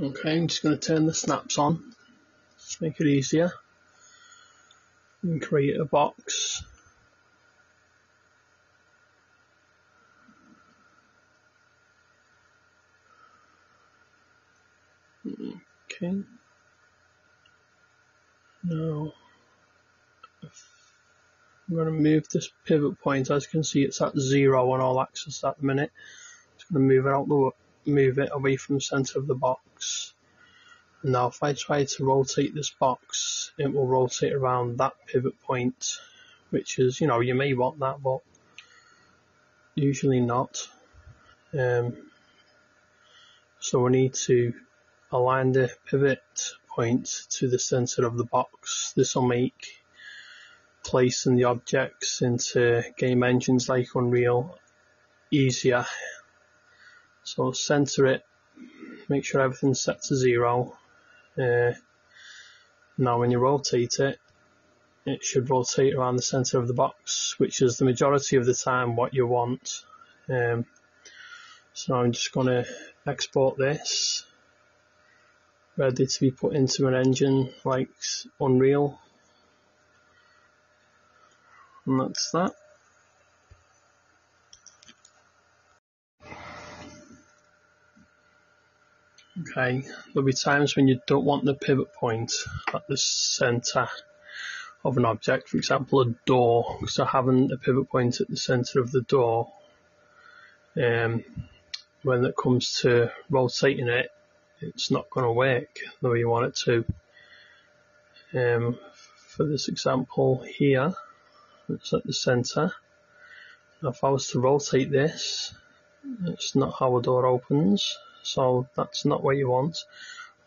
Okay, I'm just going to turn the snaps on, make it easier, and create a box. Okay. Now, I'm going to move this pivot point. As you can see, it's at zero on all axes at the minute. Just going to move it out the move it away from the center of the box. Now, if I try to rotate this box, it will rotate around that pivot point, which is, you know, you may want that, but usually not. Um, so we need to align the pivot point to the center of the box. This will make placing the objects into game engines like Unreal easier. So center it, make sure everything's set to zero. Uh, now when you rotate it, it should rotate around the center of the box, which is the majority of the time what you want. Um, so I'm just going to export this ready to be put into an engine like Unreal. And that's that. Okay, there'll be times when you don't want the pivot point at the center of an object, for example a door, so having a pivot point at the center of the door, um, when it comes to rotating it, it's not going to work the way you want it to. Um, for this example here, it's at the center. Now if I was to rotate this, it's not how a door opens, so that's not what you want.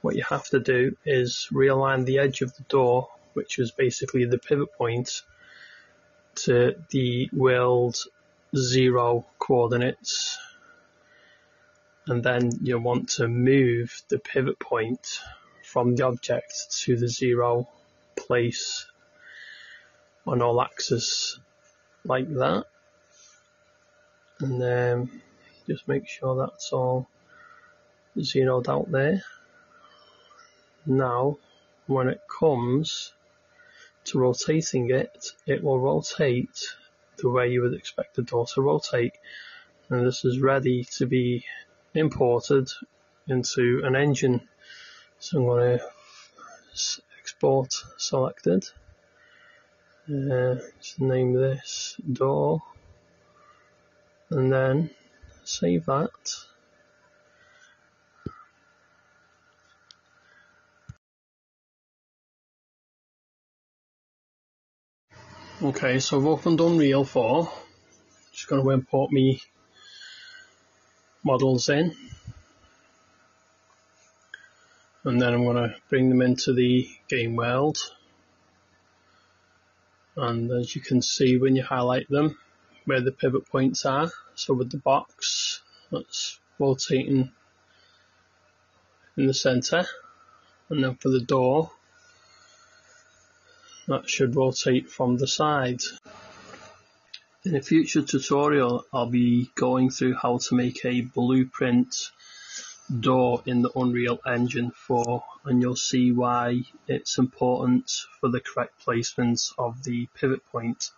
What you have to do is realign the edge of the door, which is basically the pivot point, to the world zero coordinates and then you want to move the pivot point from the object to the zero place on all axes like that and then just make sure that's all zeroed out there now when it comes to rotating it it will rotate the way you would expect the door to rotate and this is ready to be imported into an engine. So I'm going to export selected. Uh, name this door and then save that. Okay, so I've opened Unreal 4. Just going to import me models in. And then I'm going to bring them into the game world. And as you can see when you highlight them where the pivot points are. So with the box that's rotating in the center. And then for the door that should rotate from the side in a future tutorial I'll be going through how to make a blueprint door in the Unreal Engine 4 and you'll see why it's important for the correct placement of the pivot point.